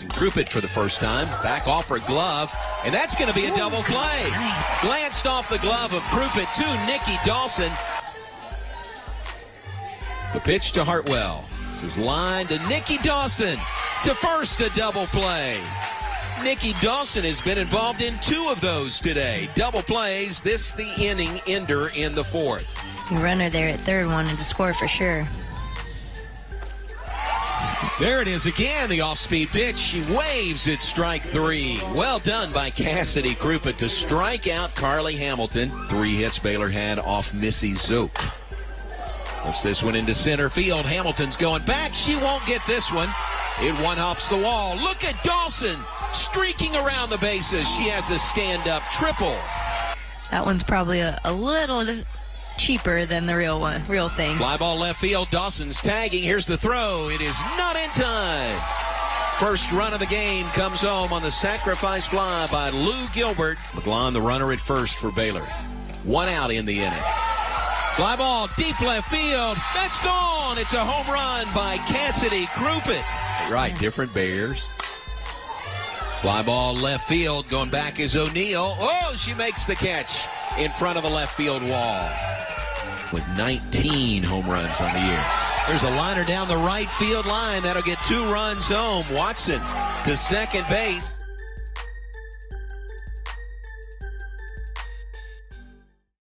Facing Krupit for the first time. Back off her glove. And that's going to be a double play. Nice. Glanced off the glove of Krupit to Nikki Dawson. The pitch to Hartwell. This is line to Nikki Dawson. To first, a double play. Nikki Dawson has been involved in two of those today. Double plays. This the inning ender in the fourth. Runner there at third wanted to score for sure. There it is again, the off-speed pitch. She waves at strike three. Well done by Kassidy Krupit to strike out Carly Hamilton. Three hits Baylor had off Missy Zook. Lifts this one into center field. Hamilton's going back. She won't get this one. It one hops the wall. Look at Dawson streaking around the bases. She has a stand-up triple. That one's probably a, a little cheaper than the real one, real thing. Fly ball left field. Dawson's tagging. Here's the throw. It is not in time. First run of the game comes home on the sacrifice fly by Lou Gilbert. McGlon, the runner at first for Baylor. One out in the inning. Fly ball deep left field. That's gone. It's a home run by Kassidy Krupit. Right, different Bears. Fly ball left field. Going back is O'Neill. Oh, she makes the catch in front of the left field wall with 19 home runs on the year. There's a liner down the right field line that'll get two runs home. Watson to second base.